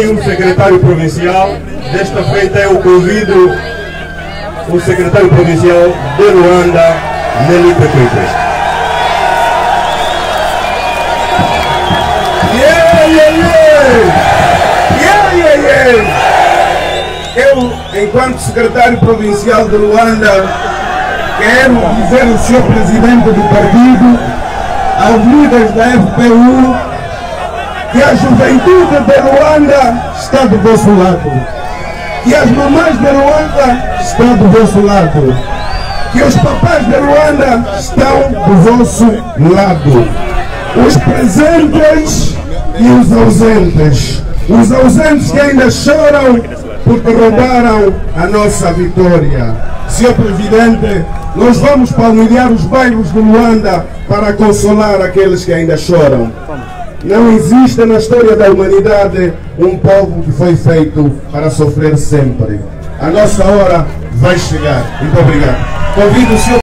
tem um secretário provincial. Desta feita eu convido o secretário provincial de Luanda, Nelly yeah. Eu, enquanto secretário provincial de Luanda, quero dizer ao senhor presidente do partido, aos líderes da FPU, que a juventude de Luanda está do vosso lado. Que as mamães de Luanda estão do vosso lado. Que os papais de Luanda estão do vosso lado. Os presentes e os ausentes. Os ausentes que ainda choram porque roubaram a nossa vitória. Senhor Presidente, nós vamos palmilhar os bairros de Luanda para consolar aqueles que ainda choram. Não existe na história da humanidade um povo que foi feito para sofrer sempre. A nossa hora vai chegar. Muito obrigado. Convido o